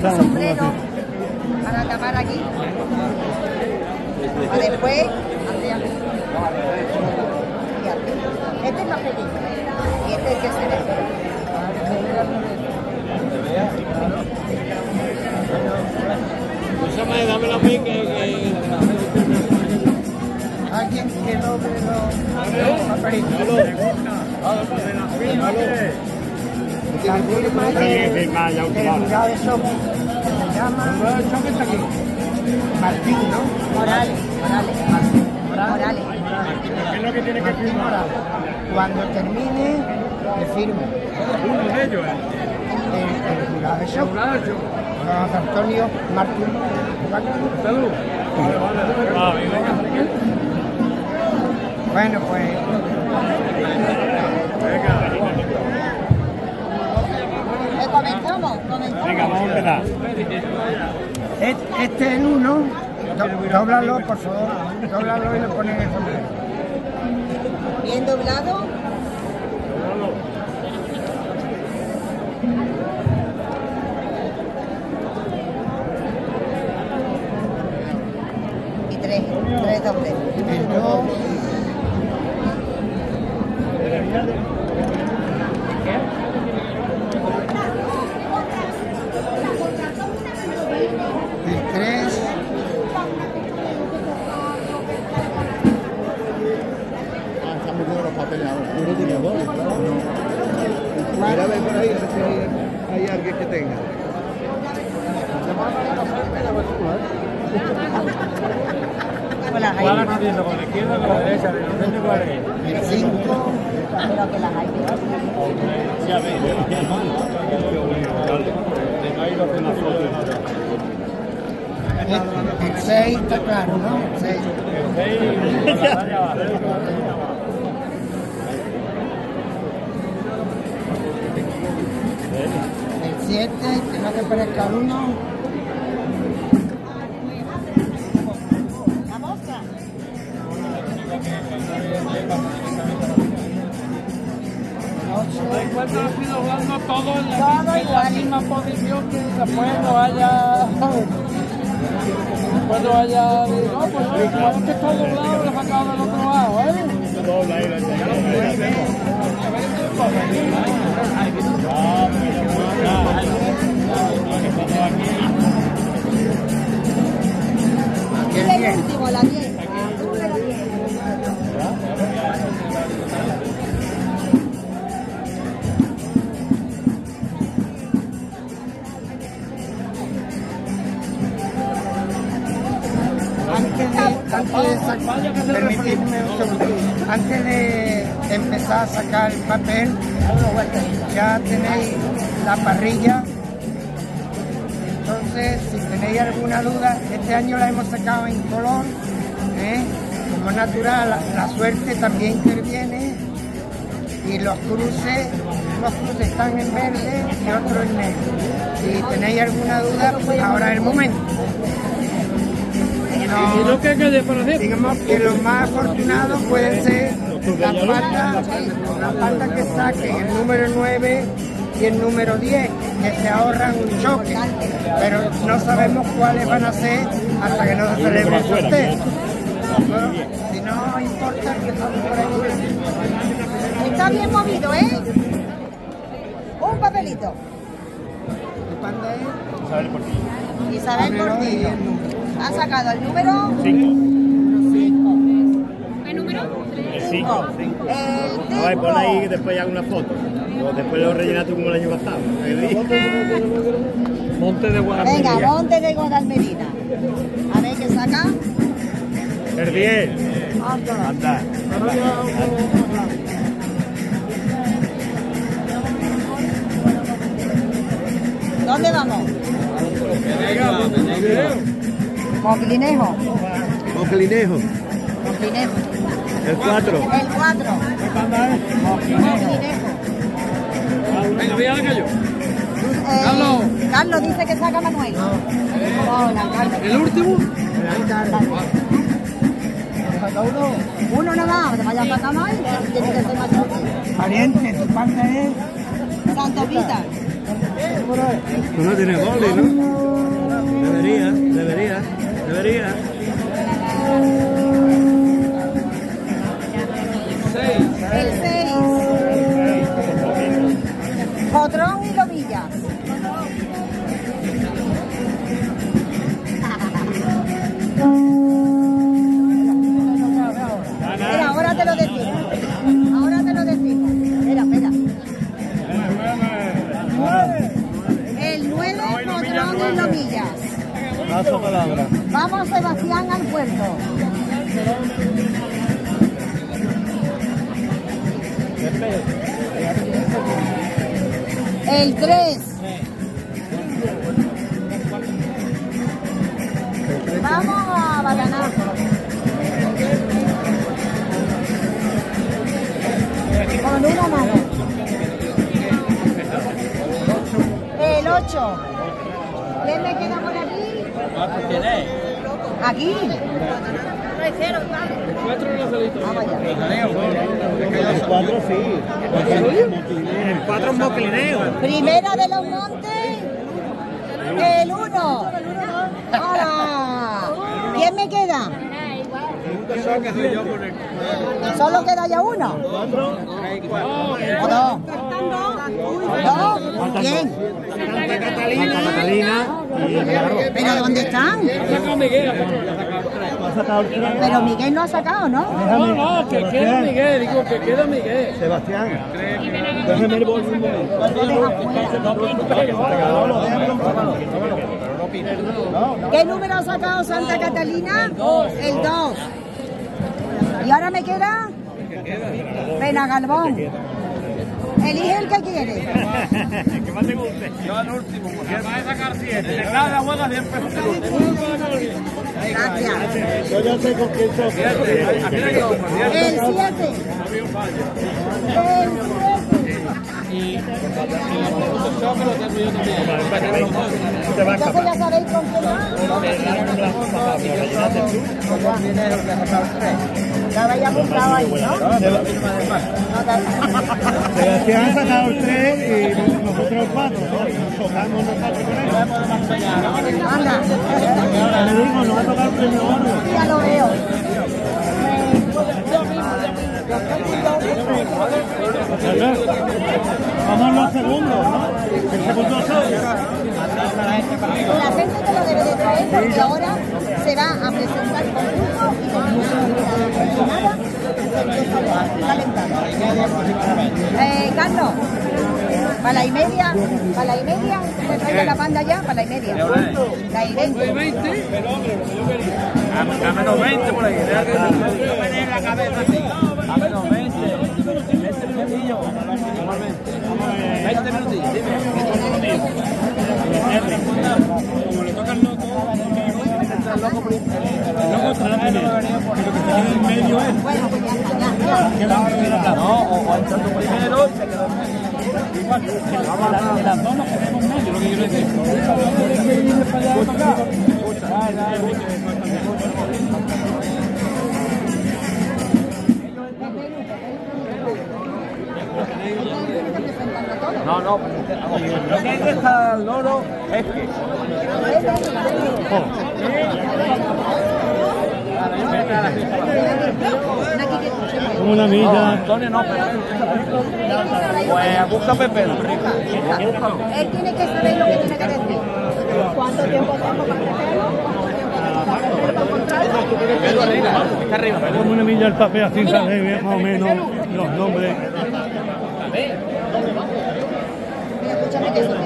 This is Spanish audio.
tu sombrero para tapar aquí. Para después. Este es más pequeño. Y este es el que se ve. Escúchame, dámela a mí que... que... Alguien que papelitos. La firma de, llama Martín, ¿no? Morales. Morales. Martín Morales. ¿Qué es lo que tiene que firmar? Cuando termine, le firmo. Uno de ellos, ¿eh? El, el jurado de Antonio Martín. Salud. Ah. Bueno, pues Venga. Eh, comenzamos, comenzamos. Venga, vamos a empezar. Et- este es uno. Do- Dóblalo, por favor. Dóblalo y lo pones en el sombrero. Bien doblado. Con las ¿Cuál hay. está haciendo? ¿Con la izquierda o con la derecha? ¿De dónde cuál es? El cinco. Pero que las hay. Sí, a ver. Ahí lo hacen las fotos. El, el seis está claro, ¿no? El seis. El seis, la raya va. El siete, que no te parezca uno. Ocho. Encuentro ha sido jugando todo en la, Todo en la igual. misma posición que después no haya. Después no haya. No, pues como está doblado, lo he sacado del otro lado, ¿eh? Y Antes permitidme un segundo. Antes de empezar a sacar el papel, ya tenéis la parrilla. Entonces, si tenéis alguna duda, este año la hemos sacado en color. ¿eh? Como natural, la, suerte también interviene. Y los cruces, los cruces están en verde y otros en negro. Si tenéis alguna duda, pues ahora es el momento. ¿Y no que quede para hacer? Digamos que los más afortunados pueden ser las patas, las patas que saquen el número 9 y el número 10, que se ahorran un choque, pero no sabemos cuáles van a ser hasta que no se celebre el sorteo. Bueno, si no importa que estamos por ahí. Está bien movido, ¿eh? Un papelito. ¿Qué panda es? Isabel Ábrelo y Portillo. Ha sacado el número Cinco. 5. ¿Qué número? El cinco. El A ver, pon ahí 5. después haga una foto. O después lo rellenas tú como el año pasado. Monte de Venga, Guadalmedina. Monte de Guadalmedina. A ver qué saca. El 10. Anda. ¿Dónde vamos? Moclinejo. Moclinejo, Moclinejo. el 4. El 4. Moclinejo. Venga, voy a la. Eh, Carlos. Carlos dice que saca Manuel. Hola, Carlos. ¿El último? uno. Uno nada más, te vaya a sacar más, tiene que ser más chiquito. Pariente, tu panda es Santo Vita. Tú no tienes boli, ¿no? Debería, debería, debería. El 6. Jodrón y Lomilla. Espera, ahora te lo decimos. Vamos, Sebastián, al puerto. El 3. Vamos a Balaná. Con una mano. El 8. ¿Quién me queda por aquí? Aquí. Vamos allá. El 4 sí. 4 es. Primera de los montes, el 1. ¡Hola! ¿Quién me queda? ¿Solo queda ya uno? ¿Dos? ¿Quién? Santa Catalina Milagro. ¿Pero dónde están? Ha sacado el tren. Pero Miguel no ha sacado, ¿no? No, no, que queda Miguel, digo que queda Miguel. Sebastián, déjeme el bolso un momento. ¿Qué número ha sacado Santa Catalina? El 2. ¿Y ahora me queda? Penagalbón. Elige el que quieres. que más te guste. Yo al último. Si vas a sacar 7, cada juega 10 pesos. Gracias. Yo ya sé con quién soy. El 7. El 7. Te va a Entonces ya sabéis con qué va. Ya apuntado ahí, ¿no? No Sebastián ha sacado 3 y nosotros el 4. Tocamos 4 con él. Anda, Le digo, nos ha tocado el premio oro. ya lo veo. Vamos a los segundos, ¿no? El segundo soy. La gente te lo debe de traer porque ahora se va a presentar con Eh, Carlos, para la y media, para la y media, te traigo la banda ya, para la y media. La y veinte. A menos 20 por ahí. Me la cabeza así. A menos 20. 20 minutillos. Normalmente. 20 minutillos, dime. Como le toca al loco. El loco. Bueno, pues ya está, ya, ya. No, o entrando primero y se quedó en medio. Vamos a de las dos nos quedamos en medio, lo que. No, no. Lo que hay que estar al loro es que. Como una No, milla. Antonio no, pero. Pues busca Pepe. Él tiene que saber lo que tiene que decir. ¿Cuánto tiempo tengo para hacerlo? Está arriba. Como una milla el papel así, sabe más o menos los nombres. Mira, escúchame que eso te